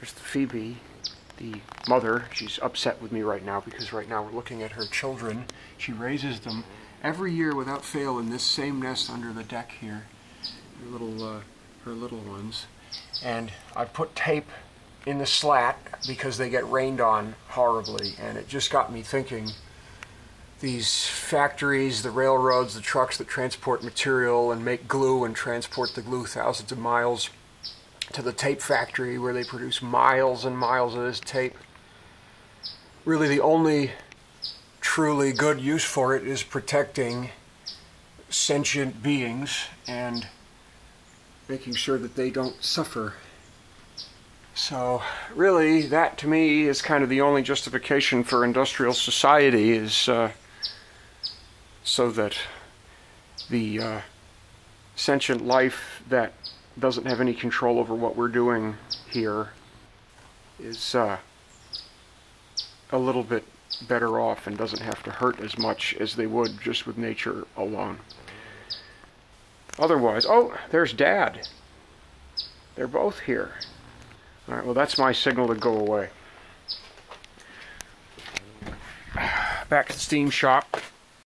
There's the Phoebe, the mother. She's upset with me right now because right now we're looking at her children. She raises them every year without fail in this same nest under the deck here. Her little, uh, her little ones. And I put tape in the slat because they get rained on horribly. And it just got me thinking these factories, the railroads, the trucks that transport material and make glue and transport the glue thousands of miles to the tape factory where they produce miles and miles of this tape. Really the only truly good use for it is protecting sentient beings and making sure that they don't suffer. So really that to me is kind of the only justification for industrial society is uh, so that the uh, sentient life that doesn't have any control over what we're doing here is uh, a little bit better off and doesn't have to hurt as much as they would just with nature alone. Otherwise, oh, there's Dad. They're both here. All right, well, that's my signal to go away. Back to the steam shop.